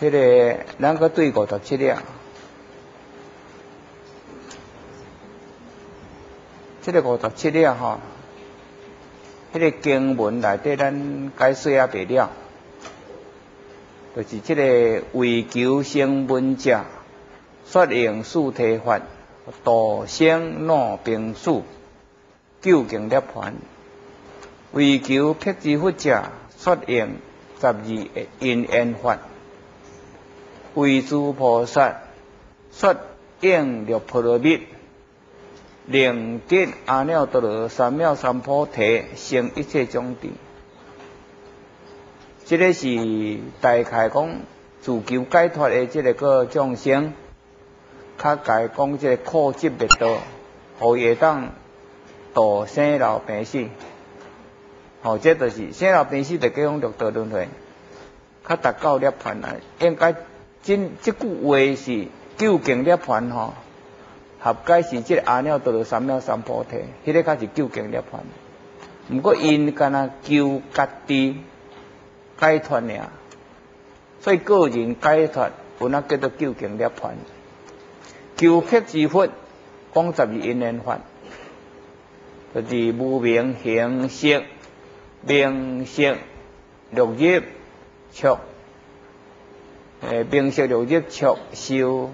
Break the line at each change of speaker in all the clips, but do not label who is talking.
迄个咱个对五十七了，这个五十七了吼，迄个经文内底咱解说也白了，就是这个为求生闻者，说用四体法，道生闹兵术，究竟涅槃；为求辟之佛者，说用十二因缘法。为诸菩萨说应六波罗蜜，令得阿耨多罗三藐三菩提，成一切种地。这个是大概讲自求解脱的这个个众生，较解讲这个苦集灭道，何会当度生老病死？哦，这就是生老病死的这种六道轮回，较达到涅槃来，应该。真这句话是究竟涅槃吼，合解是这阿耨多罗三藐三菩提，迄个才是究竟涅槃。毋过因干那求家己解脱尔，所以个人解脱，有那叫做究竟涅槃。求克之佛讲十二因缘法，就是无明行识、名色、六业、触。诶，明色六入触受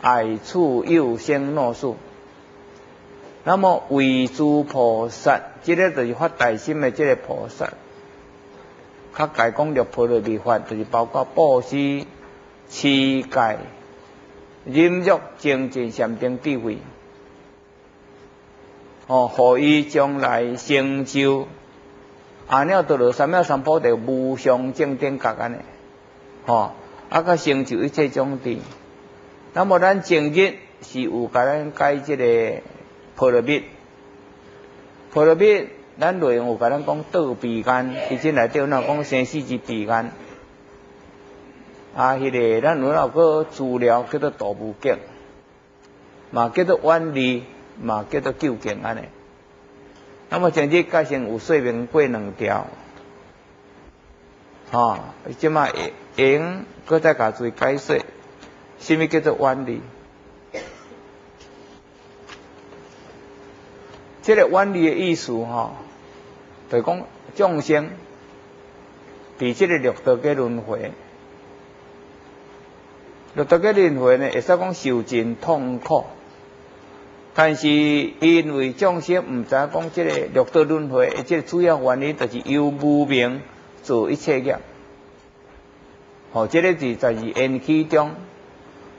爱处有生怒数。那么为诸菩萨，这个就是发大心的即个菩萨。较解讲六波罗蜜法，就是包括布施、持戒、忍辱、精进、禅定、智慧。哦，何以将来成就阿耨多罗三藐三菩提无上正等觉安尼？吼，啊，个成就一切种地。那么咱前日是有甲咱解即个波罗蜜，波罗蜜，咱内容有甲咱讲道彼岸，以前内底有讲生死之彼岸。啊，迄个咱有那个资料叫做道无极，嘛叫做万利，嘛叫做究竟安尼。那么前日解成有说明过两条。吼，即卖用，搁再甲注意解释，什么叫做原理？这个原理的意思，吼，就讲众生伫这个六道嘅轮回，六道嘅轮回呢，会使讲受尽痛苦，但是因为众生毋知讲这个六道轮回，这个主要原因就是有无明。做一切业，吼，这个是在于缘起中，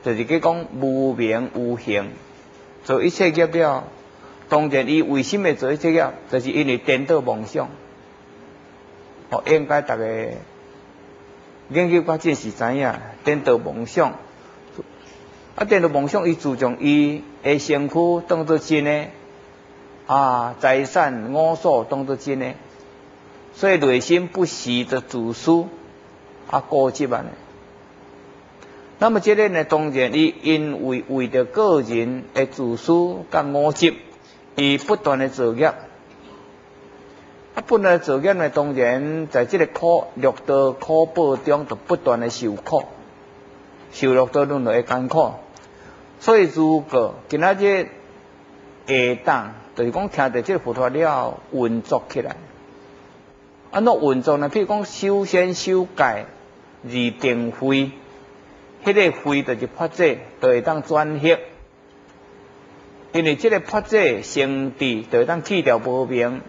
就是去讲无名无形，做一切业了。当然，伊为什么做一切业？就是因为颠倒梦想。哦，应该大家研究较真是知影，颠倒梦想。啊，颠倒梦想，伊注重伊的身躯当作真诶，啊，财产五所当作真诶。所以内心不时的自私啊，过执啊。那么这个呢，当然伊因为为着个人的自私甲我执，伊不断的造业。啊，不断造业呢，当然在这个苦六道苦报中，就不断的受苦，受六道轮回的艰苦。所以如果今仔日下当，就是讲听到这个佛法了，运作起来。安怎运作呢？譬如讲修仙修戒而定慧，迄个慧就是法者，就会当转合。因为这个法者成智，就会当去掉无明。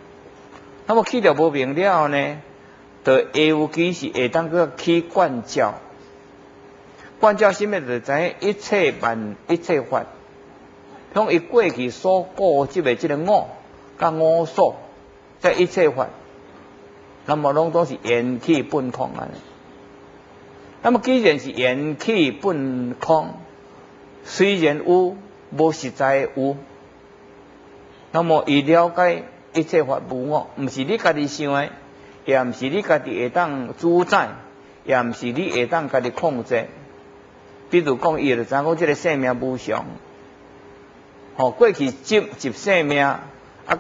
那么去掉无明了后呢，就尤其是会当个去观照。观照什么？就知影一切万一切法，从伊过去所过即个即个我，甲我所，即一切法。那么拢都是缘起本空啊！那么既然是缘起本空，虽然有，无实在有。那么伊了解一切法无我，毋是你家己想诶，也毋是你家己会当主宰，也毋是你会当家己控制。比如讲，伊就知讲即个生命无常，吼过去接接生命。啊，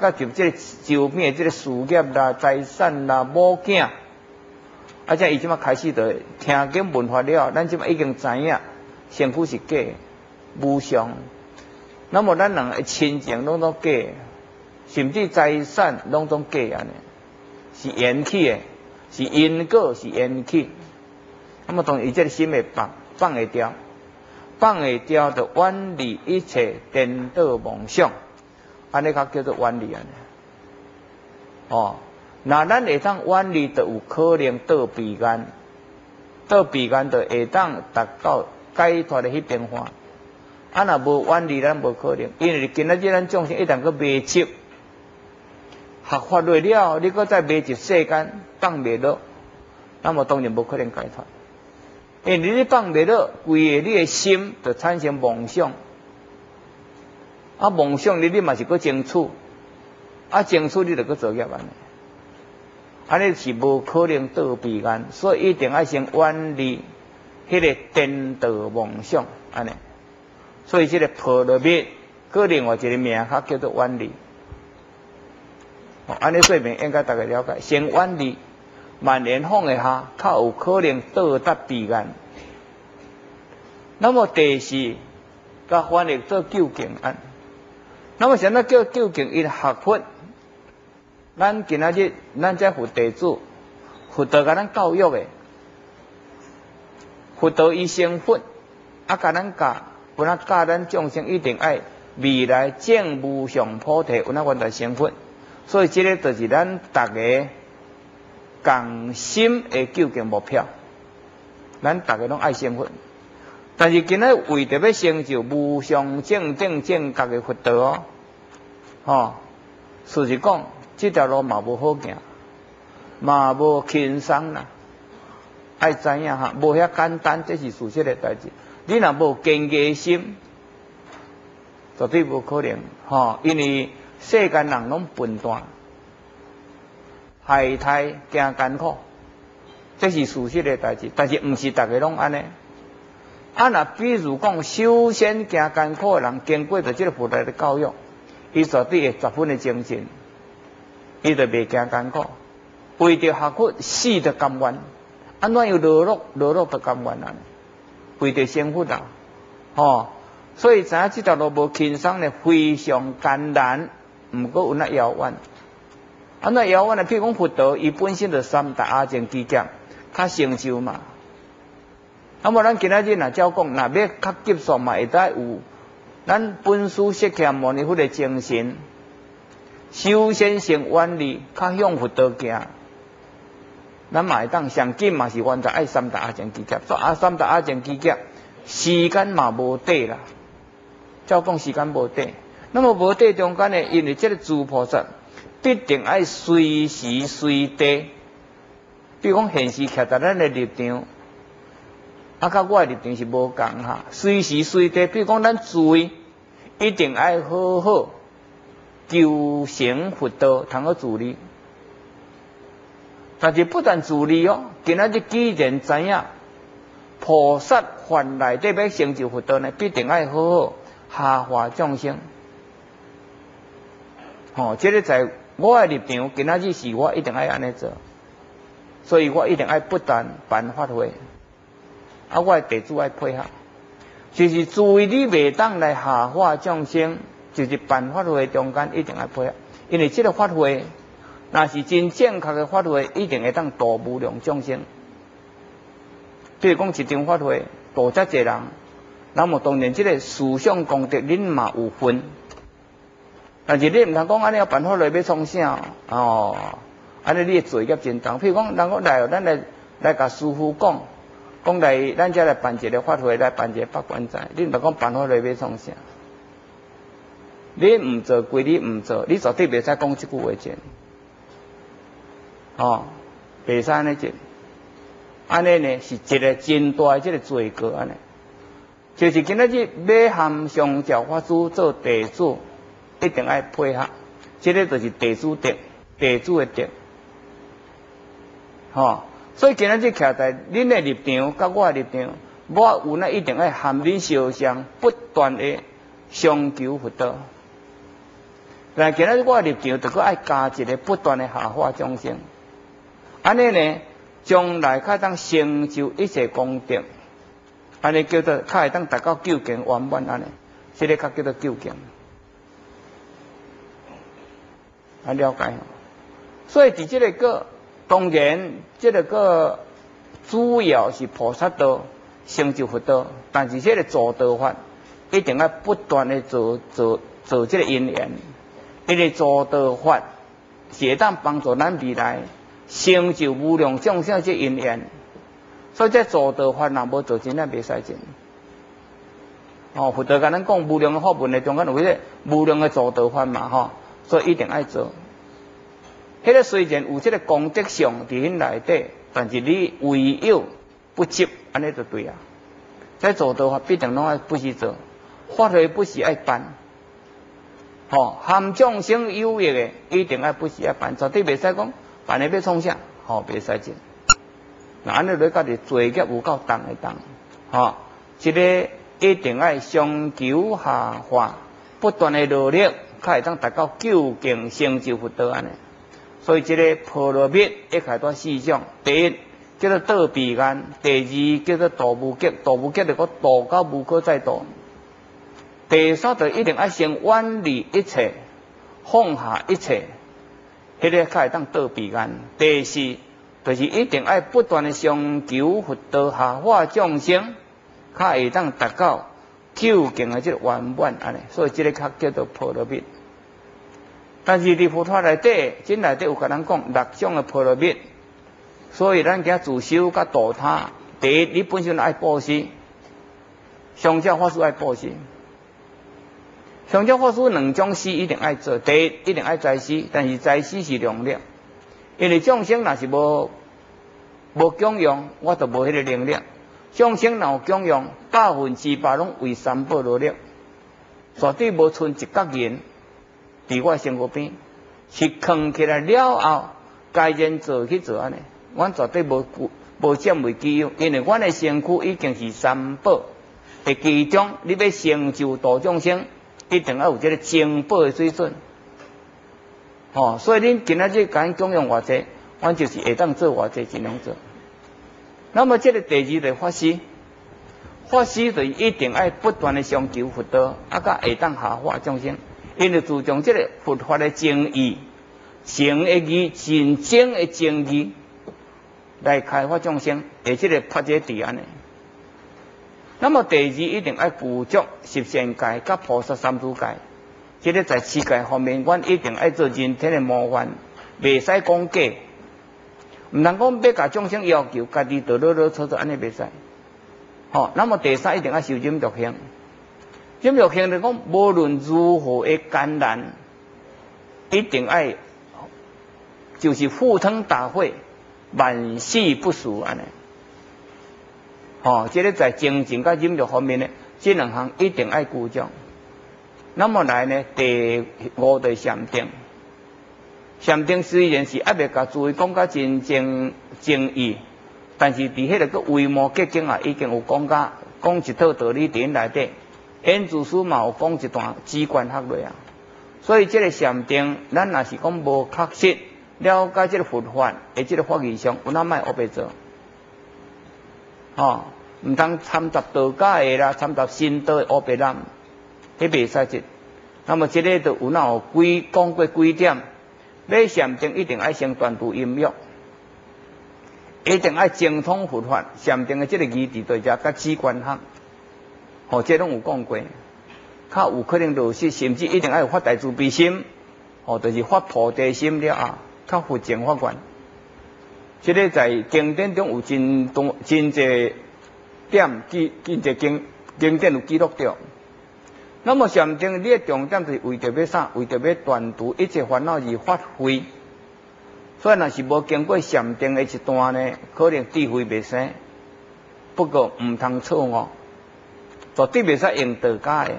甲就这个周边即个事业啦、财产啦、某囝，啊，且伊即马开始着听经文化了，咱即马已经知影，身躯是假，无常。那么咱人诶亲情拢都假，甚至财产拢总假安尼，是缘起诶，是因果是缘起。那么从伊即个心会放放会掉，放会掉着远离一切颠倒梦想，安尼较叫做远离安尼。哦。那咱会当远离，就有可能到彼岸，到彼岸就会当达到解脱的迄变化。啊，若无远离，咱无可能，因为今仔日咱众生一旦去迷执，学法累了，你搁再迷执世间，放袂落，那么当然无可能解脱。因为你放袂落，规个你的心就产生妄想，啊，妄想你你嘛是搁争取，啊，争取你就搁做业安尼。安尼是无可能得彼岸，所以一定要先远离迄个颠倒梦想，安尼。所以这个破落灭，个另外一个名较叫做远离。安尼说明应该大家了解，先远离万年放的下，较有可能到达彼岸。那么第四，甲翻译做究竟案。那么现在叫究竟因学佛。咱今仔日，咱在佛地主，佛道甲咱教育诶，佛道伊成佛，啊，甲咱教，不那教咱众生一定爱未来正无上菩提，有那问题成佛。所以这个就是咱大家共心诶究竟目标。咱大家拢爱成佛，但是今仔为着要成就无上正正正觉的佛道哦，吼，事实讲。这条路嘛无好行，嘛无轻松啦。爱知影哈，无遐简单，这是事实的代志。你若无坚决心，绝对无可能哈。因为世间人拢笨蛋，害太惊艰苦，这是事实的代志。但是毋是逐个拢安尼。啊，若比如讲，首先惊艰苦的人，经过着这个佛台的教育，伊绝对会十分的精进。伊就袂惊艰苦，为着学佛死得甘愿，安怎又落落落落得甘愿啊？为着幸福啊，吼！所以知影这条路无轻松呢，非常艰难，毋过有那遥远。安那遥远呢？譬如讲佛陀，伊本身就三大阿僧祇劫，较成就嘛。那么咱今仔日若照讲，若要较急速嘛，会得有咱本师释迦牟尼佛的精神。修先先远离，较向佛道行。咱嘛会当上紧嘛是完全爱三大阿僧祇劫，说啊三大阿僧祇劫时间嘛无短啦。照讲时间无短，那么无短中间呢，因为这个诸菩萨必定爱随时随地，比如讲现时徛在咱的立场，啊，甲我的立场是无共哈。随时随地，比如讲咱注意，一定爱好好。修行佛道，通好自利，但是不但自利哦，今仔日既然知影菩萨凡来这边成就佛道呢，必定爱好好下化众生。哦，这个在我的立场，今仔日是我一定爱安尼做，所以我一定爱不断办法会，啊，我的弟子爱配合，就是注意你未当来下化众生。就是办法会中间一定要配合，因为这个法会，那是真正确的法会，一定会当度无量众生。比如讲一场法会度遮济人，那么当然这个思想功德恁嘛有分，但是你唔通讲安尼要办法来要创啥哦？安尼你罪业真重。譬如讲，人讲来，咱来来甲师傅讲，讲来咱遮来办一个法会，来办一个八关斋，你唔通讲办法来要创啥？你唔做归你唔做，你绝对袂使讲即句话钱，哦，袂使安尼钱，安尼呢是一个真大即个罪过安尼，就是今仔日要含上教法师做地主，一定爱配合，即个就是地主德，地主的德，吼，所以今仔日徛在恁的立场，甲我的立场，我有那一定爱含恁相相不断的相求佛道。来今日我立场，就搁爱加一个不断的下化众生，安尼呢，将来较当成就一切功德，安尼叫做较会当达到究竟圆满安尼，这个较叫做究竟。啊，了解。所以伫这个个，当然这个个主要是菩萨道成就佛道，但是这个做道法一定要不断的做做做这个因缘，因为做道法是当帮助咱未来成就无量众生这因缘。所以这做道法若无做真，咱袂使进。哦，佛陀甲咱讲无量的法门的中间有迄个无量的做道法嘛，吼，所以一定爱做。迄个虽然有这个功德上伫因内底，但是你唯有不执，安尼就对啊。在做道法必定拢爱不是做，法会不是爱办，吼含众生有益的一定爱不是爱办，绝对袂使讲办的要创啥，吼袂使进。那安尼你家己做业有够重的重，吼，这个一定爱上求下化，不断的努力，才会当达到究竟成就佛道安尼。所以，这个婆罗蜜一开多四种：第一叫做道彼岸，第二叫做道无极，道无极就个道到无可再道；第三就一定要先远离一切，放下一切，迄个才会当道彼岸。第四就是一定要不断的上求佛道下化众生，才会当达到究竟的即个圆满安尼。所以，即个较叫做婆罗蜜。但是伫佛法内底，真内底有甲咱讲六种的婆罗蜜，所以咱家自修甲度他。第一，你本身爱布施，上教法师爱布施，上教法师两种施一定爱做。第一，一定爱在施，但是在施是能力，因为众生若是无无供养，我就无迄个能力。众生若有供养，百分之百拢为三宝努力，绝对无剩一角银。伫我生活边，是扛起来了后，该人做去做安尼，阮绝对无无占为己有，因为阮的身躯已经是三宝的其中，你要成就大众生，一定要有这个精宝的水准。哦，所以恁今仔日讲供养偌济，我就是会当做偌济尽量做。那么这个第二个法师，法师就一定要不断的相求佛道，啊，甲会当下化众生。因为注重这个佛法的正义、正义、真正的正义来开发众生，而且个发这地安尼。那么第二一定要补足十善界、甲菩萨三祖界，这个在世界方面，阮一定要做人天的模范，袂使讲假，毋能讲要甲众生要求，家己得啰啰嗦嗦安尼袂使。好，那么第三一定要修忍辱行。金玉兄弟讲，无论如何的艰难，一定爱就是赴汤蹈火，万死不辞安尼。哦，这个在精进甲忍辱方面呢，这两项一定爱顾重。那么来呢，第五的禅定，禅定虽然是还未甲诸位讲甲真正正义，但是伫迄个个微末结晶啊，已经有讲甲讲一套道理点内底。因祖师嘛有讲一段机关学落啊，所以这个禅定，咱若是讲无确实了解这个佛法，而这个法义上，有哪卖学白做？哦，毋通参杂道家的啦，参杂新道的学白人，迄袂使这。那么这个就有哪有规讲过几点？要禅定一定爱先断除音乐，一定爱精通佛法。禅定的这个义字对遮甲机关学。哦，这拢有讲过，较有可能就是甚至一定爱有发大慈悲心，哦，就是发菩提心了啊，较佛净法观。这个在经典中有真多真济点记，真济经经典有记录着。那么禅定，你的重点是为着要啥？为着要断除一切烦恼而发挥。所以若是无经过禅定的一段呢，可能智慧未生。不过毋通错误。绝对袂使用道家的，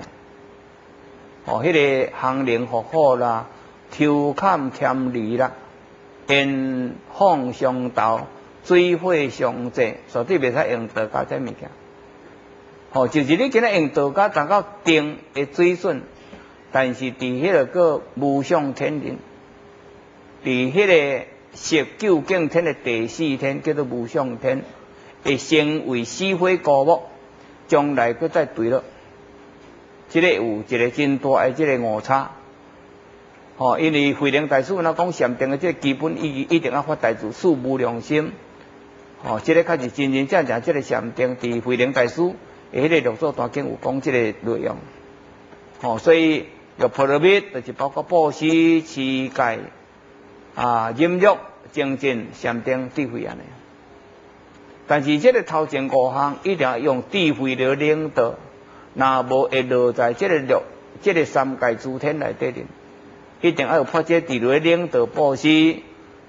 哦，迄个行灵佛法啦，抽坎添离啦，因放上道，水火相济，绝对袂使用道家这物件。哦，就是你今仔用道家达到定的水准，但是伫迄个个无上天人，伫迄个食究竟天的第四天叫做无上天，会成为死灰高木，将来搁再对了。即个有一个真大诶，即个误差。吼，因为慧能大师那讲禅定诶，即个基本意义一定要发大自事无良心。哦，即个确实真真正正即个禅定，伫慧能大师诶迄个六祖大经有讲即个内容。哦，所以要破了灭，就是包括布施、持戒、啊、忍辱、精进、禅定、智慧安尼。但是即个头前五项一定要用智慧来领导，若无会落在即个六、即个三界诸天内底哩。一定要有破解地雷领导布施，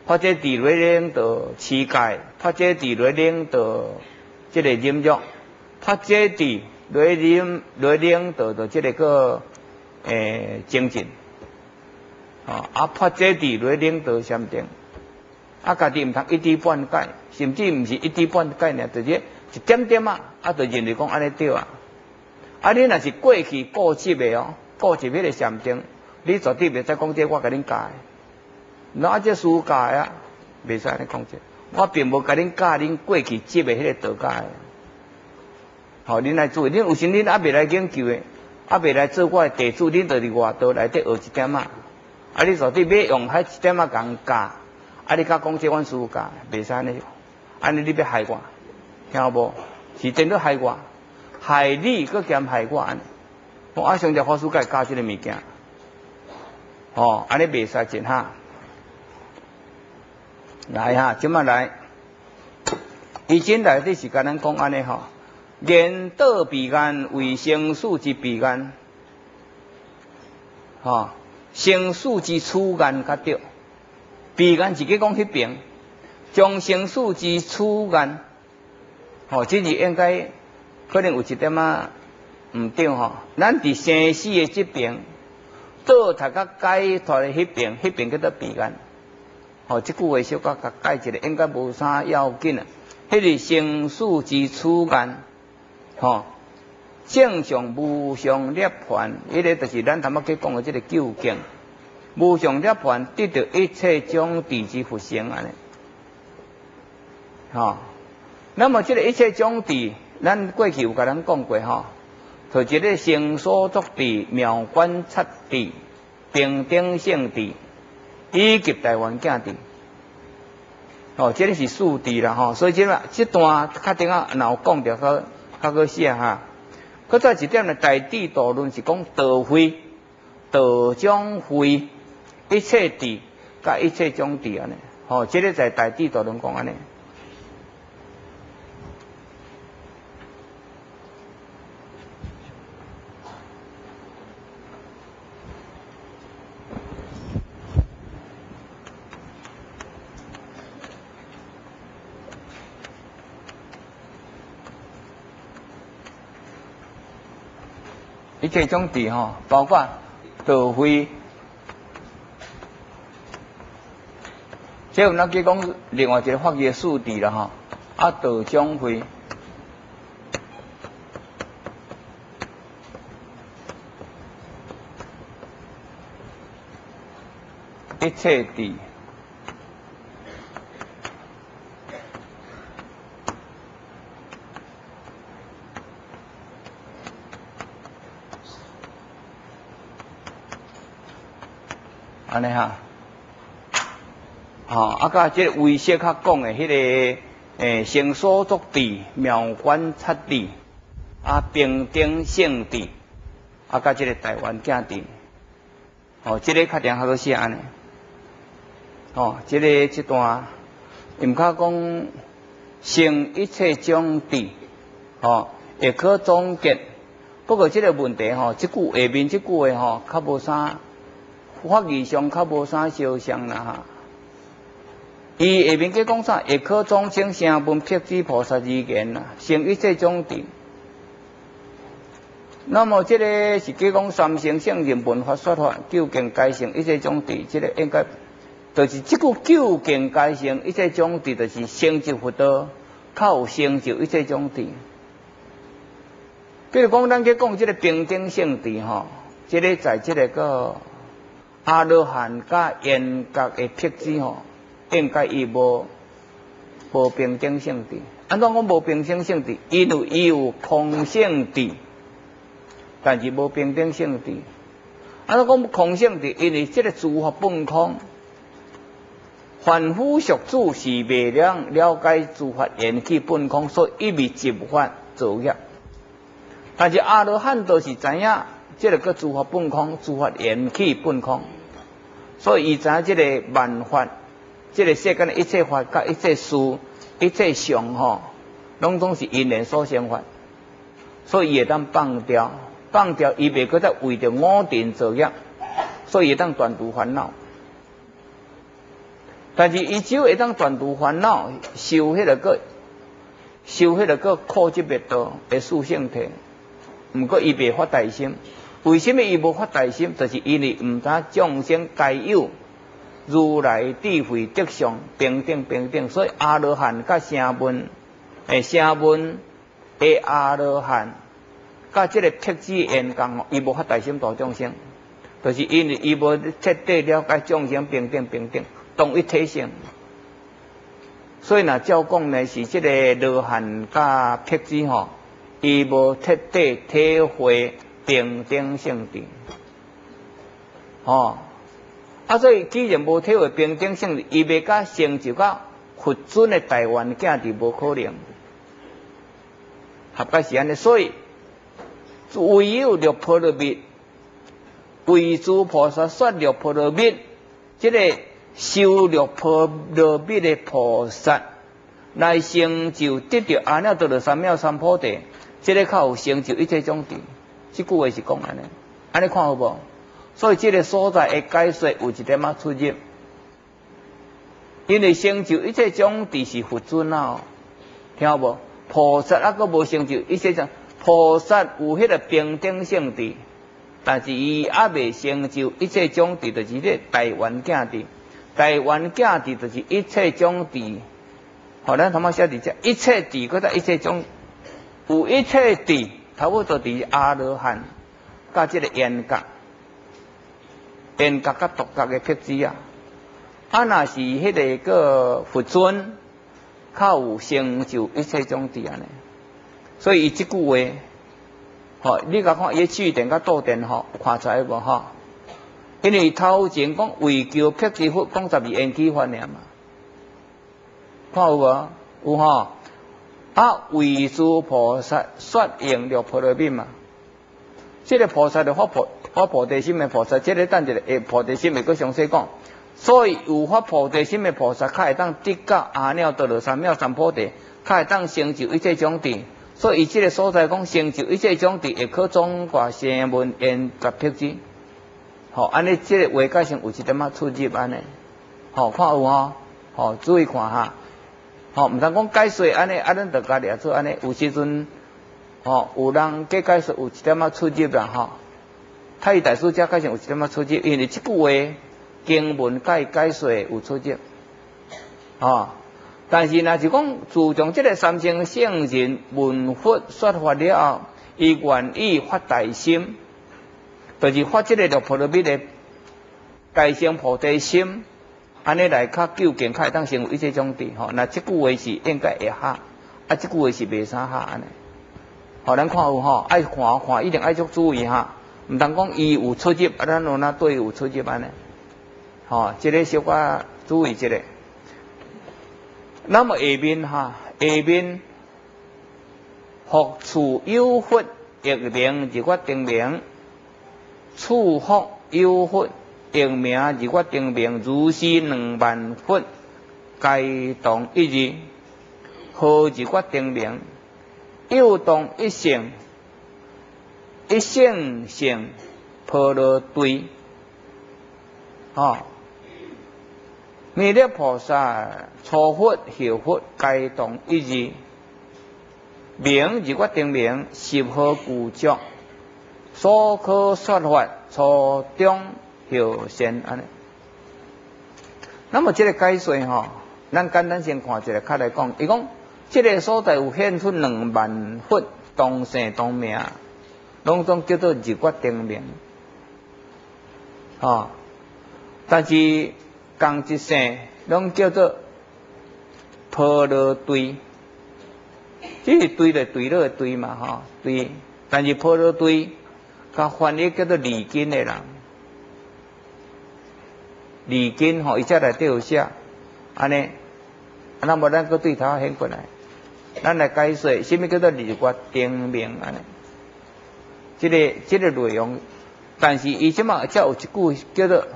破解地雷领导持戒，破解地雷领导即个忍辱，破解地雷领雷领导的即个个诶精进，啊，啊破解地雷领导禅定，啊家己毋通一知半解，甚至毋是一知半解呢，直接一点点啊，啊就认为讲安尼对啊，啊你若是过去固执的哦，固执迄个禅定。你绝对袂使讲这，我甲恁教，那这书教啊，袂使安尼讲这。我并无甲恁教恁过去接的迄个道教。好，恁来做，恁有时恁还未来研究的，还未来做我的弟子，恁就伫外道内底学一点啊。啊，你绝对要用迄一点啊讲教，啊，你甲讲这阮书教，袂使安尼，安尼你要害我，听无？是真要害我，害你，搁兼害我安尼。我阿上条法师教教即个物件。哦，安尼袂使真哈，来哈，即么来？以前内底是甲咱讲安尼吼，言道彼岸为生死之彼岸，吼，生死之初岸较对，彼岸是去讲迄边，将生死之初岸，吼，即是应该可能有一点啊毋对吼，咱伫生死的即边。倒头甲解脱的迄边，迄边叫做彼岸。吼，即句话小可甲解一下，应该无啥要紧啊。迄个生死之初间，吼，正常无上涅槃，迄个就是咱头仔去讲的即个究竟。无上涅槃得到一切种地之复生安尼。吼，那么即个一切种地，咱过去有甲咱讲过吼。就一个成所作地、妙观察地、平等性地，以及台湾境地。哦，这个是四地啦吼，所以即嘛这段确定啊，然后讲着较较个写哈。搁再一点呢，大地道论是讲道会、道将会，一切地甲一切将地安尼。吼，这个在大地道论讲安尼。一切种地吼，包括道会，即有那去讲另外一个发业树地啦吼，啊稻将会，一切地。安尼哈，吼，啊，甲即个微小较讲的迄个诶，成所作地、妙观察地、啊，平等性地，啊，甲即个台湾境地，哦，即个较定较好写安尼，哦，即个一段，毋较讲成一切种地，哦，也可总结。不过即个问题吼，即句下面即句话吼，较无啥。法义上较无啥相像啦哈，伊下面计讲啥？一可众生声闻辟支菩萨之言啦，成一切种地。那么这个是计讲三性圣人文法说法，究竟该成一切种地，这个应该就是这个究竟该成一切种地，就是成就佛道，靠成就一切种地。比如讲，咱去讲这个平等性地吼，这个在这个个。阿罗汉甲严格的辟支吼，应该伊无无平等性质。安怎讲无平等性质？因为伊有空性质，但是无平等性质。安怎讲空性质？因为这个诸法本空，凡夫俗子是未了了解诸法缘起本空，所以一味执法造业。但是阿罗汉都是知影，这个个诸法本空，诸法缘起本空，所以伊知影这个万法，这个世间的一切法、甲一切事、一切相吼，拢总是因缘所生法，所以伊会当放掉，放掉伊袂搁再为着我定作业，所以会当断除烦恼。但是伊只有会当断除烦恼，修迄个个，修迄个个苦集灭道的属性体。毋过伊未发大心，为什么伊无发大心？就是因为毋知众生皆有如来智慧德相平等平等，所以阿罗汉甲声闻诶声闻诶阿罗汉甲即个辟支缘共，伊无发大心度众生，就是因为伊无彻底了解众生平等平等同一体性。所以若照讲呢，是即个罗汉甲辟支吼。伊无彻底体会平等性质，吼，啊，所以既然无体会平等性质，伊未甲成就甲佛尊的台湾境地无可能，合解是安尼，所以唯有六波罗蜜，为诸菩萨说六波罗蜜，即个修六波罗蜜的菩萨来成就得到阿耨多罗三藐三菩提。这个较有成就一切种地，这句话是讲安尼，安尼看好无？所以这个所在的解说有一点仔出入，因为成就一切种地是佛尊啊，听好无？菩萨啊，个无成就一切种，菩萨有迄个平等性质，但是伊也未成就一切种地，就是咧台湾境地，台湾境地就是一切种地，好，咱他妈写伫遮，一切地，搁在一切种。有一切地，差不多伫阿罗汉，甲即个严格、严格甲独觉的特质啊。啊，若是迄个个佛尊，较有成就一切种地安尼。所以伊即句话，吼，你甲看伊句电甲倒电吼，看出来无吼？因为头前讲为求辟支佛，讲十二缘起法尔嘛，看有无？有吼。啊，为诸菩萨说用六波罗蜜嘛，这个菩萨的发菩发菩提心的菩萨，这个等一个诶菩提心会个详细讲。所以有发菩提心的菩萨，较会当得到阿耨多罗三藐三菩提，较会当成就一切种地。所以这个所在讲成就一切种地，会可中国声闻缘觉辟支。好，安尼这个话解上有一点仔出入安尼。好，看有吼，好注意看哈。吼，毋通讲解说安尼，啊，咱着家己做安尼。有时阵，吼，有人计解说有一点仔出入啦，吼。太大师家解释有一点仔出入，因为即句话经文解解说有出入，吼。但是若是讲自从即个三清圣人闻佛说法了后，伊愿意发大心，就是发即个六波罗蜜的大成菩提心。安尼来较究竟，较会当成为一切种地吼。那即句话是应该会合，啊，即句话是袂啥合安尼。好，咱看有吼，爱看看一定爱足注意哈。毋通讲伊有出入，啊，咱若那对有出入安尼。吼，即个小可注意即个。那么下面哈，下面福处有福，一名就我定名，处福有福。定名如我定名，如是两万佛，皆同一日。何如我定名？又同一性，一性性婆罗对。啊，弥勒菩萨初佛、后佛，皆同一日。名如我定名，十何故作，所可说法初中。有先安尼，那么这个解说吼，咱简单先看一个，较来讲，伊讲这个所在有现出两万佛同姓同名，拢总叫做日月定名，啊，但是共一姓拢叫做婆罗堆，这是堆的堆的堆嘛吼，堆。但是婆罗堆，甲翻译叫做离根的人，离根吼，伊只内底有写，安尼，那么咱个对头掀过来，咱来解说，什么叫做离国定名安尼？这个这个内容，但是伊即马才有一句叫做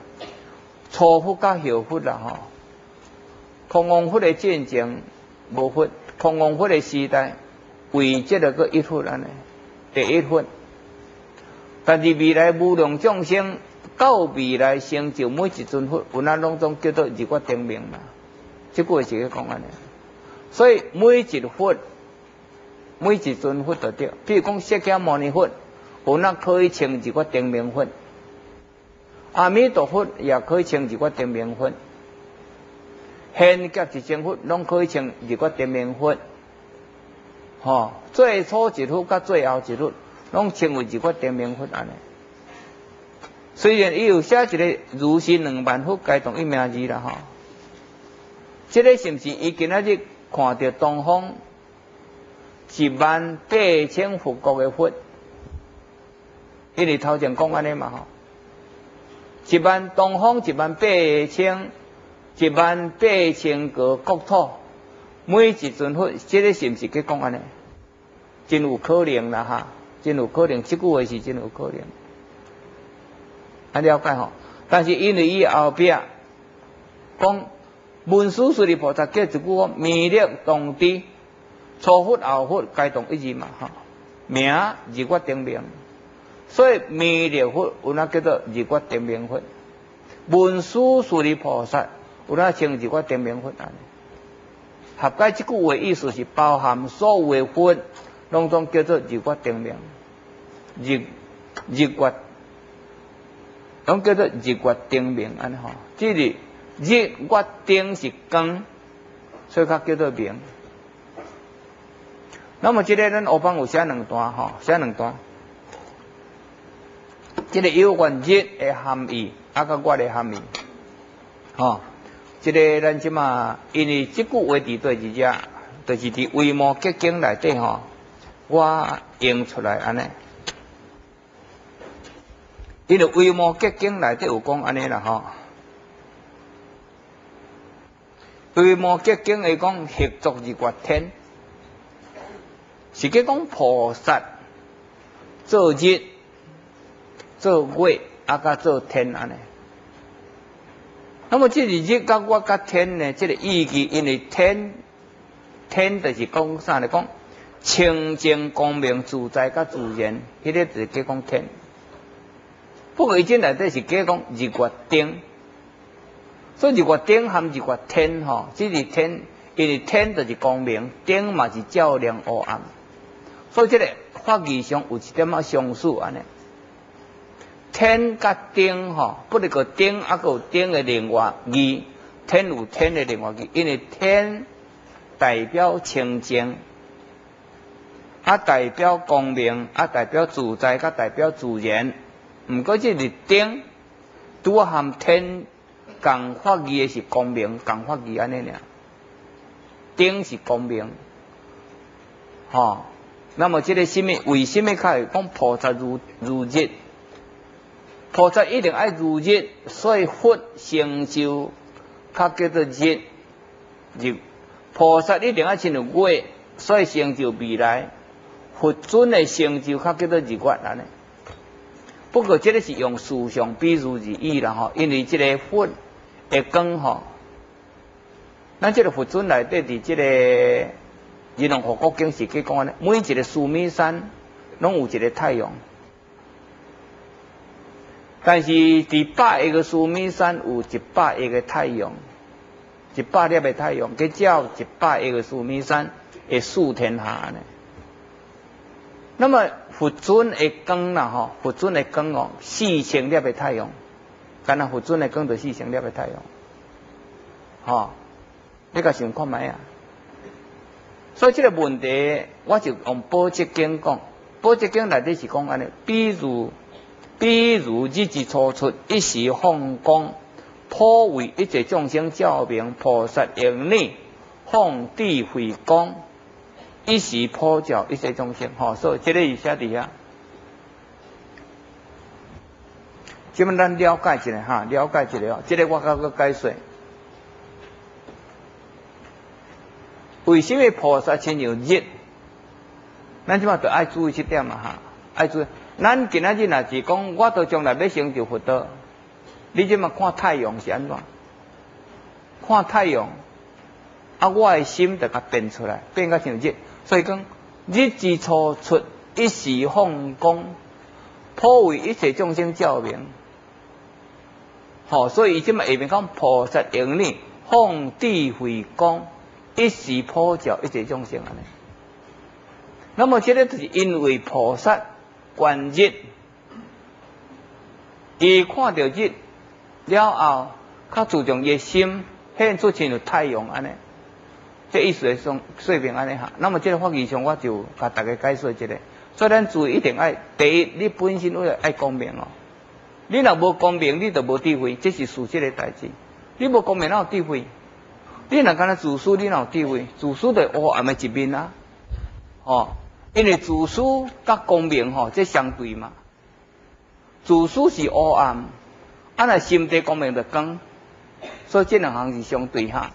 初佛甲后佛啦吼，空王佛的见证无佛，空王佛的时代为这个个一佛安尼。第一分，但是未来无量众生到未来成就每一尊佛，有那拢总叫做日国定名嘛？这句是讲安尼。所以每一佛，每一尊佛都对。比如讲释迦牟尼佛，有那可以称日国定名佛；阿弥陀佛也可以称日国定名佛；现甲一尊佛拢可以称日国定名佛。吼，最初一佛甲最后一佛，拢称为一个定名佛安尼。虽然伊有写一个如是两万佛该同一名字啦吼，这个是毋是伊今仔日看到东方一万八千佛国的佛？因为头前讲安尼嘛吼，一万东方一万八千，一万八千个国土。每一尊佛，这个是毋是去讲安尼？真有可能啦哈，真有可能，这句话是真有可能。安了解吼？但是因为伊后壁讲文殊师利菩萨叫一句话，弥勒同知，初佛后佛该同一字嘛哈，名日月定名，所以弥勒佛有那叫做日月定名佛，文殊师利菩萨有那称日月定名佛安尼。合解即句话意思是包含所有的佛，拢总叫做日月定名，日日月，拢叫做日月定明安尼吼。即是日月定是光，所以它叫做明。那么即个咱后方有写两段吼，写两段。即个有关日的含义，啊个月的含义，吼。这个咱即嘛，因为即句话伫对一只，就是伫微末结晶内底吼，我用出来安尼。因为微末结晶内底有讲安尼啦吼，微末结晶会讲合作日月天，是讲讲菩萨做日做月，啊甲做天安尼。那么这日日甲我甲天呢？这个意义，因为天天就是讲啥呢讲？清净光明自在甲自然，迄个就是讲天。不过伊真内底是讲日月顶，所以日月顶含日月天吼，这是天，因为天就是光明，顶嘛是照亮黑暗，所以这个法义上有一点仔相似安尼。天甲顶吼，不是个顶，啊个顶的另外义，天有天的另外义，因为天代表清净，啊代表光明，啊代表自在，甲代表自然。毋过这是顶，拄啊含天共发义的是光明，共发义安尼俩。顶是光明，吼。那么即个什么？为什么会讲菩萨如如日？菩萨一定爱如日，所以佛成就，较叫做日日。菩萨一定爱亲像月，所以成就未来。佛尊的成就，较叫做日月安尼。不过这个是用思想比如而已啦吼，因为这个佛会光吼，咱这个佛尊内底伫这个《日龙佛国经》是去讲呢，每一个须弥山拢有一个太阳。但是伫百亿个须弥山有一百亿个太阳，一百粒个太阳，佮照一百亿个须弥山会四天下呢。那么佛尊会光啦吼，佛尊会光哦，四千粒个太阳，干那佛尊会光就四千粒个太阳，吼，你甲想看觅啊？所以这个问题，我就用宝积经讲，宝积经内底是讲安尼，比如。比如日之初出，一时放光，普为一切众生照明，菩萨应力，放智慧光，一时普照一切众生。吼，所以这个是写伫遐。即么咱了解一下哈，了解一下。这个我甲个解说。为什么菩萨亲像日？咱即马着爱注意这点嘛哈，爱注意。咱今仔日若是讲，我到将来要成就佛道，你即马看太阳是安怎？看太阳，啊，我的心就甲变出来，变甲像日。所以讲，日之初出，一时放光，普为一切众生照明。好，所以即马下面讲菩萨应力，放智慧光，一时普照一切众生安尼。那么这个就是因为菩萨观日，伊看到日了后，较注重伊心显出像太阳安尼。这意思是说说明安尼哈。那么这个法义上，我就甲大家解说一下。所以咱注意一定爱第一，你本身要爱光明哦。你若无光明，你就无智慧，这是事实的代志。你无光明，哪有智慧？你若敢若自私，你哪有智慧？自私就黑暗的一面啊！哦，因为自私甲光明吼，这相对嘛。自私是黑暗，啊若心地光明就光，所以这两行是相对哈。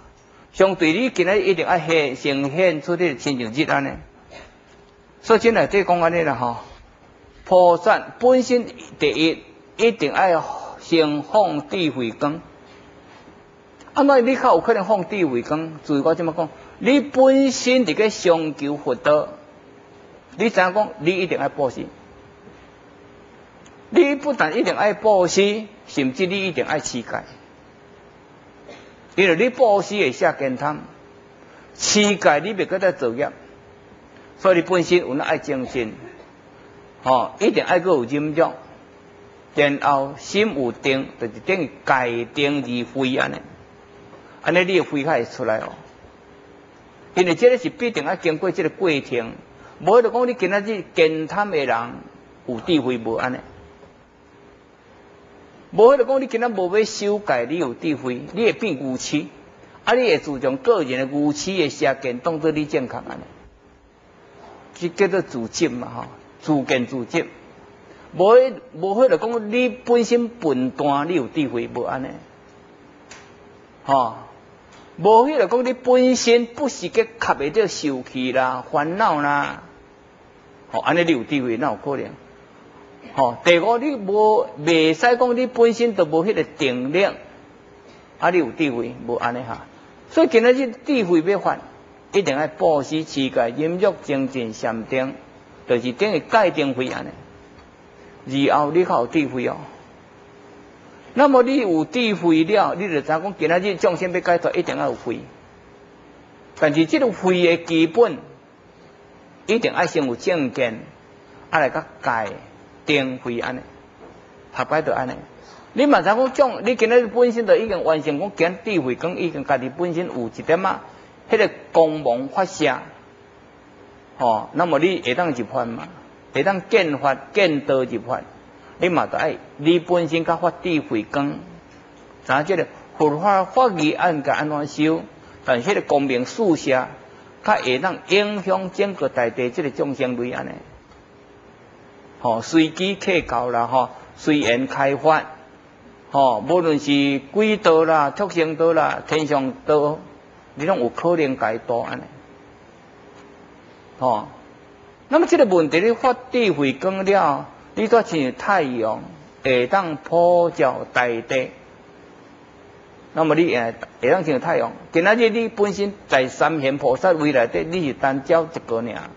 相对你今日一定要显呈现出的亲像日安尼。所以今日这讲安尼啦吼，菩萨本身第一。一定要先放智慧光。啊，那你较有可能放智慧光？注意我怎么讲？你本身伫个相求佛道，你怎讲？你一定要布施。你不但一定爱布施，甚至你一定爱乞丐。因为你布施会下健康，乞丐你别搁在作业，所以你本身有那爱精神，吼，一定爱个有忍让。然后心有定，就是等于改定而非安尼，安尼你废开出来哦。因为这个是必定要经过这个过程，无就讲你今仔日健谈的人有智慧无安尼，无就讲你今仔无要修改，你有智慧，你会变无耻，啊，你会注重个人的无耻的下见，当做你健康安尼，这叫做自证嘛吼，自见自证。无迄无迄，就讲你本身笨蛋，你有智慧无安尼？吼，无迄，就讲你本身不是个吸会着受气啦、烦恼啦，吼，安尼你有智慧，哪有可能？吼，第五你无未使讲你本身都无迄个定力，啊，你有智慧无安尼哈？所以今仔日智慧要发，一定要布施、持戒、忍辱、精进、禅定，就是等于界定会安尼。以后你较有智慧哦，那么你有智慧了，你就知讲今仔日众生要解脱，一定要有慧。但是这个慧的基本，一定要先有正见，啊来甲戒定慧安尼，合摆着安尼。你嘛知讲种，你今仔日本身就已经完成讲见智慧，讲已经家己本身有一点啊，迄个光芒发射，吼，那么你会当入番嘛？会当见法见道入法，你嘛得爱你本身甲发智慧光，咱即个佛法法义按个安怎修，但迄个光明四射，较会当影响整个大地即个众生类安尼，吼随机客教啦，吼随缘开发，吼无论是轨道啦、畜生道啦、天上道，你拢有可能解多安尼，吼。那么这个问题你发智慧光了，你都像太阳会当普照大地。那么你会会当像太阳，今仔日你本身在三贤菩萨位内底，你是单照一个尔，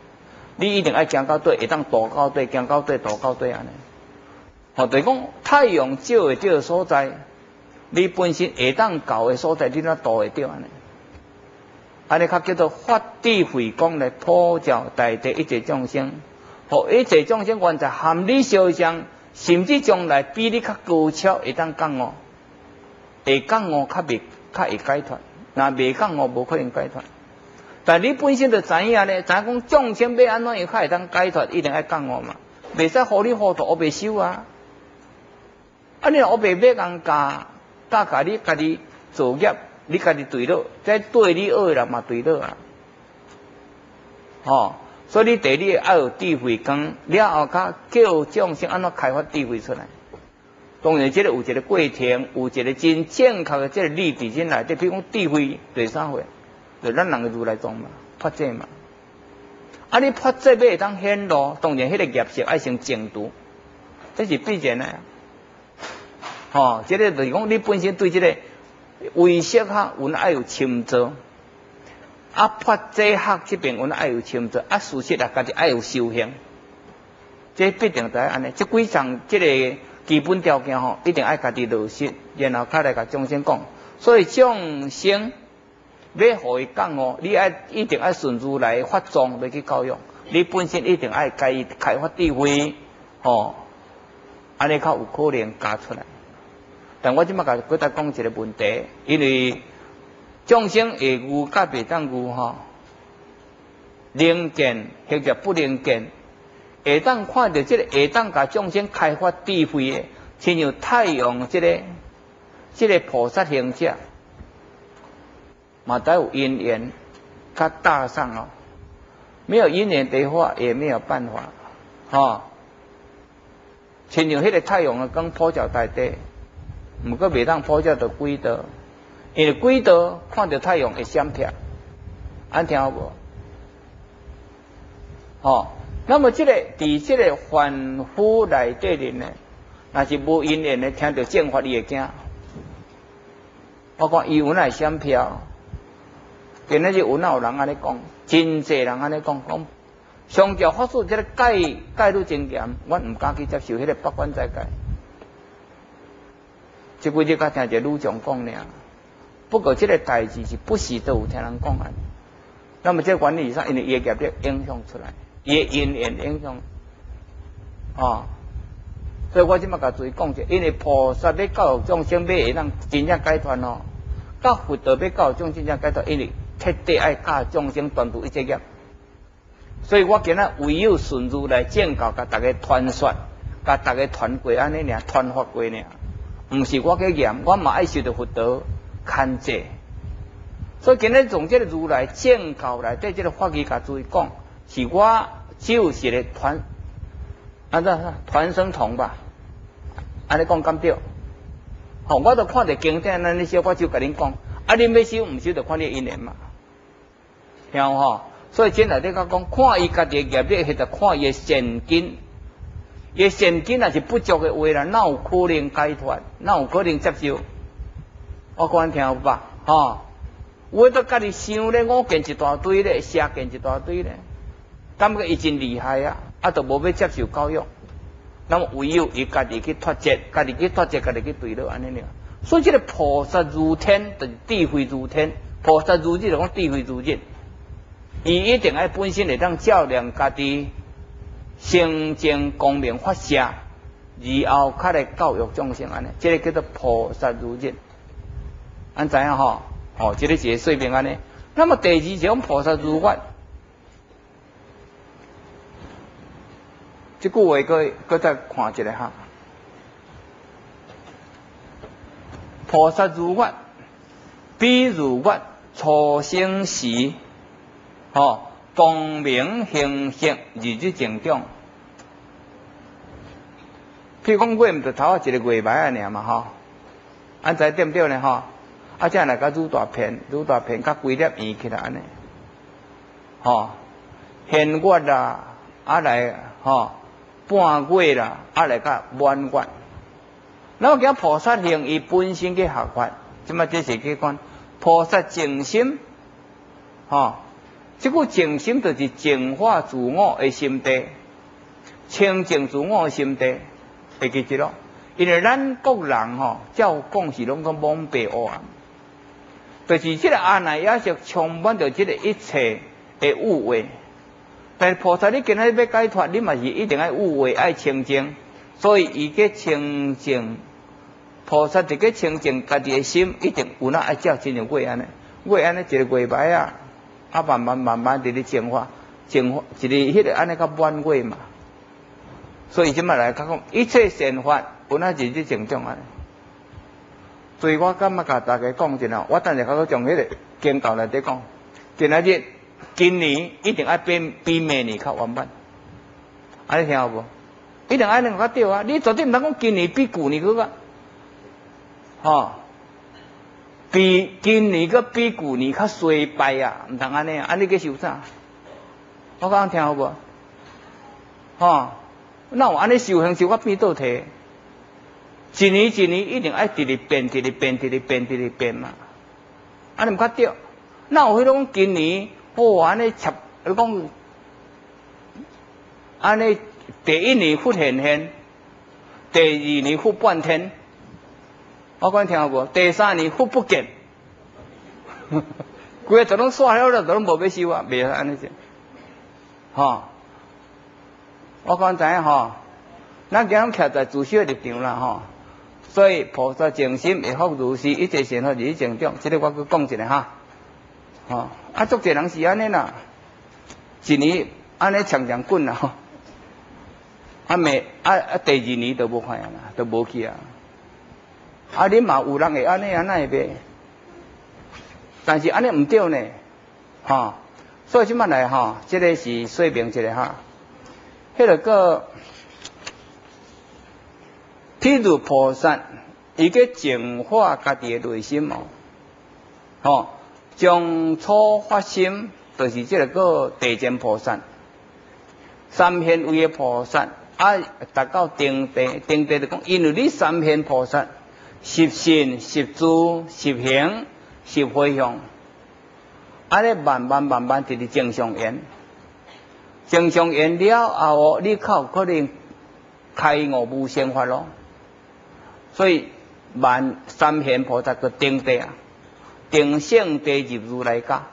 你一定要行到底，会当渡到底，行到底，渡到底安尼。哦，就是讲太阳照会着所在，你本身会当到的所在，你哪渡会着安尼？安尼较叫做发智慧光来普照大地一切众生，和一切众生原在含你相像，甚至将来比你较高超，会当讲哦，会降哦，较未较会解脱，那未讲哦，无可能解脱。但你本身就知影咧，知影讲众生要安怎样较会当解脱，一定要讲我嘛，未使糊里糊涂，我未修啊。啊，你我未要人教，教你家己作业，你家己对了，再对你学人嘛对了啊。吼，所以你第二要有智慧，讲了后甲叫众生安怎开发智慧出来。当然，这个有一个过程，有一个真正确的这个例子进来，即比如讲智慧第三回，就咱两个如来宗嘛，发这嘛。啊，你发这要当显露，当然迄个业色爱先净度，这是必然的。吼，这个就是讲你本身对这个微色哈，有爱有深造，啊发这学这边有爱有深造，啊事实啊家己爱有修行，这必定在安尼，这几项这个。基本条件吼，一定爱家己落实，然后较来甲众生讲。所以众生要互伊讲哦，你爱一定爱顺如来发宗来去教育。你本身一定爱家己开发智慧，吼，安尼较有可能教出来。但我即马甲各大讲一个问题，因为众生会悟甲别当悟吼，灵见或者不灵见。下当看到这个下当甲众生开发智慧的，亲像太阳这个这个菩萨行者，嘛都有因缘，较大上哦，没有因缘的话也没有办法，哈，亲像迄个太阳啊，光普照大地，毋过未当普照到鬼道，因为鬼道看到太阳会闪避，安听好无？哦。那么，这个伫这个凡夫内底人呢，那是无因缘的，听到正法伊会惊。包括伊有那相飘，今日是有那有人安尼讲，真济人安尼讲讲，上教法师这个戒戒律真严，我毋敢去接受迄个八关斋戒。即几日甲听者女长讲尔，不过这个代志是不时都有听人讲安。那么这管理上因为业业的影响出来。也因缘影响，啊，所以我即马甲注意讲者，因为菩萨要教众生，要会当真正解脱哦。教佛道要教众生真正解脱，因为彻底爱教众生断除一切业。所以我今日唯有顺如来正教，甲大家传说，甲大家传过安尼尔，传法过尔，毋是我个严，我嘛爱受到佛道牵制。所以今日从这个如来正教来对这个法语甲注意讲，是我。就是咧传，啊，那传声筒吧，安尼讲咁对，好，我都看着经典，那那些我就甲恁讲，啊，恁要修唔修就看你因缘嘛，听吼，所以今来你讲讲，看伊家己业力，或者看伊善根，伊善根若是不足的话啦，哪有可能解脱？哪有可能接受？我讲听有吧，吼，我都家己想咧，我见一大堆咧，写见一大堆咧。感觉伊真厉害啊！啊，都无要接受教育，那么唯有伊家己去脱节，家己去脱节，家己去对了安尼了。所以这个菩萨如天，就是智慧如天；菩萨如日，就讲智慧如日。伊一定爱本身会当照亮家己，清净光明发射，然后较来教育众生安尼。这个叫做菩萨如日。安怎样吼？哦，这个是个说明安尼。那么第二种菩萨如法。即句话，搁搁再看一下哈。菩萨如法，比如法初生时，吼光明形色，日日增长。譬如讲，月毋着头啊一个月白啊尔嘛吼，安在对毋对呢吼？啊，这样来甲愈大片，愈大片，甲规粒圆起来安尼，吼现月啊，啊来吼。半月啦，啊来甲满月。那么讲菩萨行伊本身嘅学法，即么这是去讲菩萨静心，吼，即个静心就是净化自我的心地，清净自我的心地，会记住咯。因为咱国人吼，照讲是拢讲蒙蔽黑暗，就是即个阿赖耶识充满着即个一切嘅误会。但菩萨，你今日要解脱，你嘛是一定爱悟慧、爱清净，所以伊个清净，菩萨这个清净家己的心，一定有那爱照真正月安尼，月安尼一个月牌啊，啊慢慢慢慢伫咧进化，进化一个迄个安尼较满月嘛，所以即嘛来讲讲，一切善法，有那日日成长啊，所以我感觉甲大家讲一下，我等下较从迄个经教内底讲，今仔日今年一定爱比比明年较完满，安尼听有无？一定安尼较对啊！你绝对毋通讲今年比旧年个，吼，比今年个比旧年较衰败啊！毋通安尼，安尼个受啥？我讲听好无？吼，那有安尼修行修我变倒退？一年一年一定爱直直变，直直变，直直变，直直变嘛。安尼毋较对。那有迄种今年，哦，安尼插，你讲，安尼第一年复现现，第二年复半天，我讲听无？第三年复不见，规个就拢煞了了，都拢无要修啊，袂安尼只，吼。我讲知影吼，咱今日徛在自修立场啦吼。所以菩萨静心会福如是，一切善法如成长。这个我去讲一下哈，吼，啊，足侪人是安尼啦，一年安尼长长滚啦，吼，啊未啊啊第二年都无看啦，都无去啊。啊，你嘛有人会安尼安尼会但是安尼毋对呢，吼，所以即摆来吼，这个是说明一下哈，迄个个。譬如菩萨，伊个净化家己的内心哦，吼，将初发心，就是即个个地藏菩萨，三片位的菩萨，啊，达到定地，定地就讲，因为你三片菩萨，十善、十住、十行、十回向，啊，咧慢慢慢慢直直正常缘，正常缘了后，你靠可能开悟无生法咯。所以，万三贤菩萨个定地啊，定性地入如来家，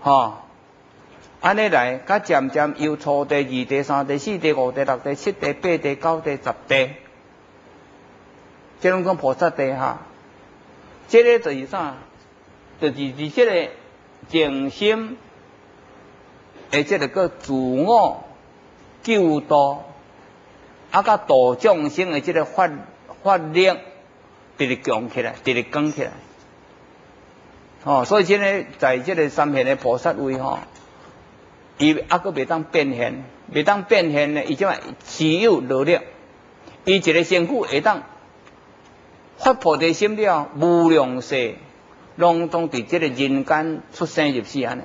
吼，安尼来，甲渐渐由初地、二地、三地、四地、五地、六地、七地、八地、九地、十地，这种讲菩萨地哈，这个就是啥？就是伫这个静心，而且个个自我救度，啊，甲度众生的这个法。法力直直强起来，直直刚起来。哦，所以现在在这个三片的菩萨位吼，伊阿个未当变现，未当变现呢，伊即嘛持有努力，伊一个身躯会当发菩提心了，无量世，拢当伫即个人间出生入死安尼。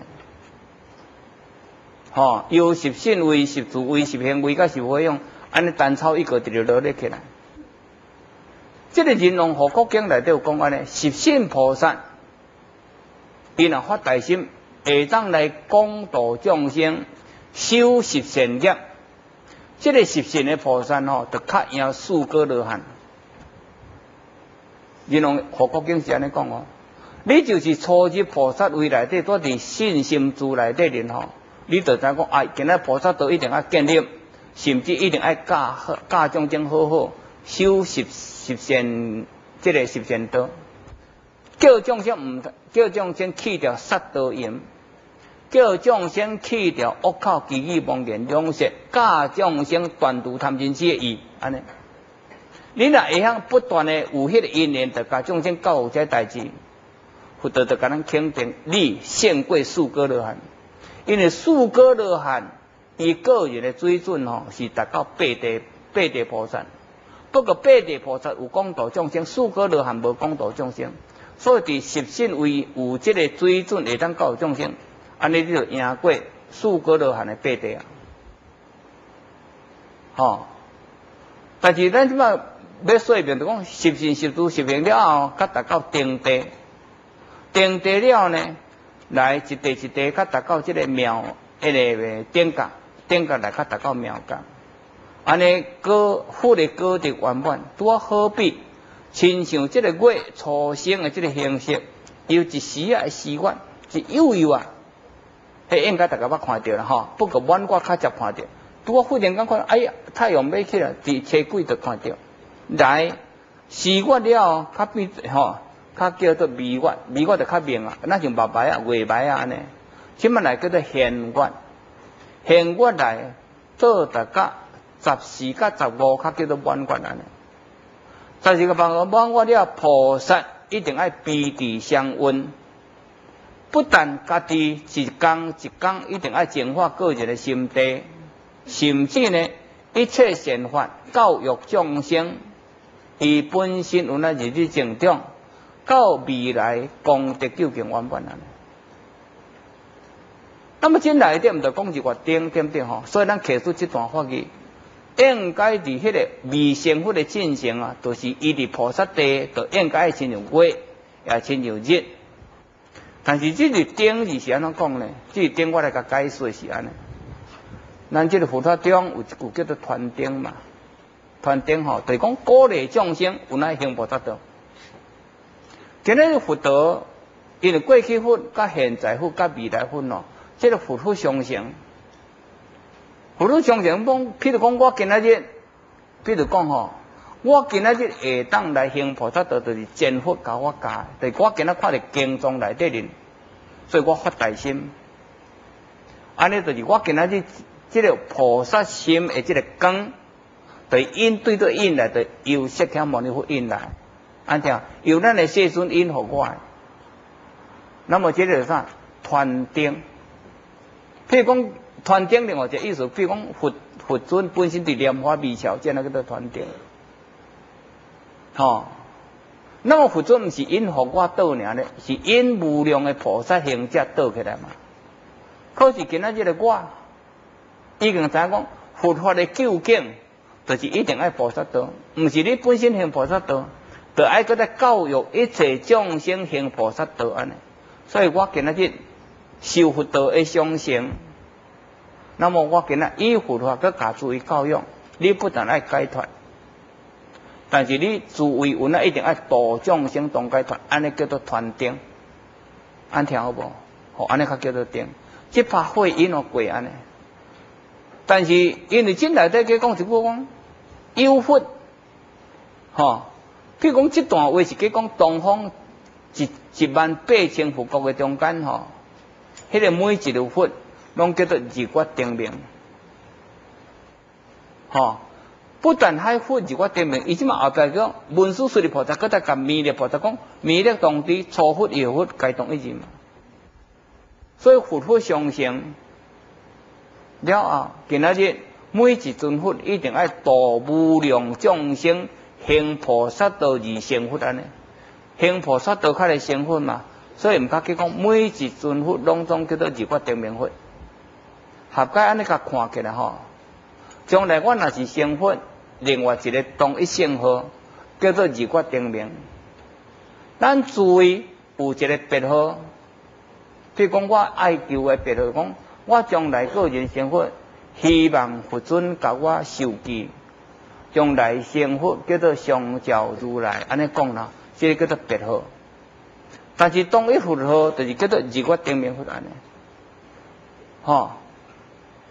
吼，有十信为、十住为、十行为，甲十会用，安尼单操一个直直努力起来。这个人龙和国经内底有讲安尼，十信菩萨，伊若发大心，会当来广度众生，修十善业。这个十善的菩萨吼，就较赢四哥罗汉。人龙和国经是安尼讲哦，你就是初入菩萨位内底，多伫信心住内底人吼，你就知讲，哎，今仔菩萨都一定要建立，甚至一定要教教众生好好修十。十善，这个十善道，叫众生唔叫众生去掉杀盗淫，叫众生去掉恶口绮语妄言两舌，教众生断除贪嗔痴的意，安尼。你若会晓不断的有迄个因缘，就教众生教有这代志，佛陀就甲咱肯定你胜过四哥罗汉，因为四哥罗汉伊个人的水准吼是达到八地八地菩萨。不过八地菩萨有广度众生，四果罗汉无广度众生，所以伫十信位有这个水准会当教众生，安尼你就赢过四果罗汉的八地啊！吼，但是咱即马要说明，就讲十信十住十明了后，甲达到定地，定地了呢，来一地一地，甲达到这个庙，迄个顶格，顶格来甲达到庙格。安尼过富的过得圆满，多好比亲像这个月初升的这个形式，有一时啊时月，是悠悠啊，迄应该大家捌看到了哈。不过晚我较早看到，拄啊忽然间看，哎呀，太阳要起来，伫车轨就看到。来时月了，较变吼，较叫做微月，微月就较明啊，那像白白啊、月白啊安尼。即么来叫做现月，现月来做大家。十四甲十五较叫做满月安尼，但是个办法，帮我了菩萨一定爱彼此相温，不但家己一工一工一定爱净化个人的心地，甚至呢一切善法教育众生，以本身有那日日成长，到未来功德究竟完满啊！那么进来点就讲一个点点点吼，所以咱刻出这段话语。应该伫迄个未成佛的进程啊，都是伊伫菩萨地，都应该亲像月，也亲像日。但是这个顶字是安怎讲呢？这个顶我来甲解释是安尼。咱这个佛法中有一句叫做团顶嘛，团顶吼，就是讲鼓励众生有那行菩萨道。今日佛道，因为过去佛、甲现在佛、甲未来佛咯，这个佛佛相承。佛如相承讲，譬如讲我今仔日，譬如讲吼，我今仔日下当来行菩萨道，就是真佛教我教，就是我今仔看伫经中内底人，所以我发大心。安尼就是我今仔日即个菩萨心的即个根，对因对对因来，对由释迦牟尼佛因来，安听由咱的世尊因互我。那么即个是啥？团丁，譬如讲。团顶另外一个意思，譬如讲佛佛尊本身伫莲花微笑，这那个叫团顶。吼，那么佛尊毋是因何我倒尔咧，是因无量的菩萨行者倒起来嘛。可是今仔日个我，已经知影讲佛法的究竟，就是一定爱菩萨道，毋是你本身行菩萨道，就爱搁在教育一切众生行菩萨道安尼。所以我今仔日修佛道的相信。那么我今日依佛法佮加注意教育，你不但爱解脱，但是你自为有那一定爱度众生同解脱，安尼叫做团定，安听好无？好，安尼较叫做定，即把会因哦过安尼。但是因为进来底佮讲一句讲，有佛，吼，譬如讲这段话是佮讲东方一一万八千佛国的中间吼，迄个每一条佛。拢叫做日月定明，吼！不但海佛日月定明，伊即嘛后壁讲文殊师利菩萨，搁再甲弥勒菩萨讲，弥勒同知初佛、二佛皆同一人嘛。所以佛佛相承了后，今仔日每一尊佛一定爱度无量众生，行菩萨道而成佛安尼，行菩萨道开来成佛嘛。所以毋甲去讲每一尊佛拢总叫做日月定明佛。合解安尼甲看起来吼，将来我若是成佛，另外一个同一姓号叫做日月定明。咱诸位有一个别号，譬如讲我爱求的别号，讲我将来个人成佛，希望佛尊甲我受记，将来成佛叫做上教如来，安尼讲啦，这叫做别号。但是同一佛号就是叫做日月定明佛安尼，吼。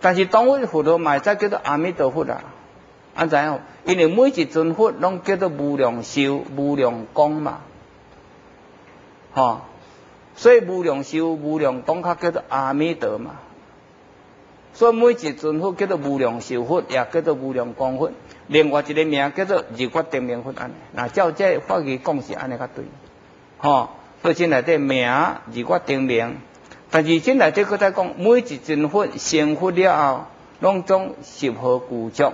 但是当位佛陀嘛，再叫做阿弥陀佛啦，安怎样？因为每一尊佛拢叫做无量寿、无量光嘛，吼，所以无量寿、无量光，它叫做阿弥陀嘛。所以每一尊佛叫做无量寿佛，也叫做无量光佛。另外一个名叫做日月定明佛安尼。那照这法语讲是安尼较对，吼。所以现在这名日月定明。但是进来这个在讲，每一尊佛成佛了后，拢总十号具足，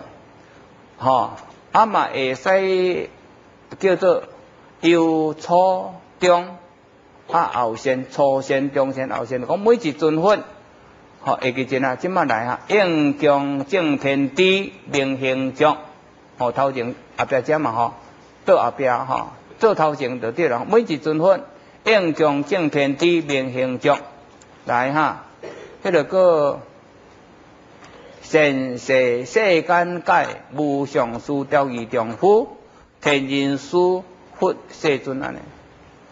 吼，啊嘛会使叫做由初中啊后先初先中先后先，讲每一尊佛，吼，下记真啊，即摆来哈，应将正天地明行足，吼头前后壁遮嘛吼，倒后壁吼，做头前就对了，每一尊佛应将正天地明行足。来哈，迄个个神世世间界无上殊调御丈夫，天人师佛世尊安尼，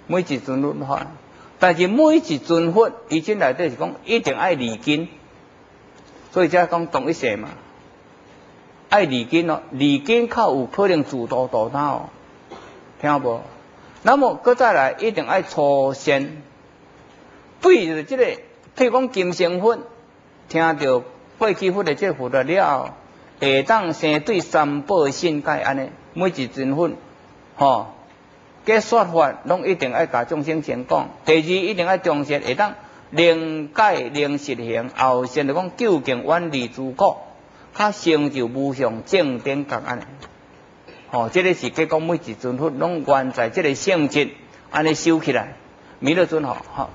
每一尊佛哈，但是每一尊佛，以前内底是讲一定爱离经，所以才讲同一世嘛，爱离经咯，离经靠有可能自度度他哦，听无？那么搁再来一定爱初先。对着这个，譬如讲金生佛，听到过去佛的这佛的了，下当先对三宝信解安尼，每一尊佛，吼，皆说法拢一定爱甲众生先讲。第二，一定要重视会当灵界灵实行，后先就讲究竟远离诸国，较成就无上正等觉安尼。吼，这个是计讲每一尊佛拢愿在这个性质安尼修起来，弥勒尊吼，吼。